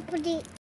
for the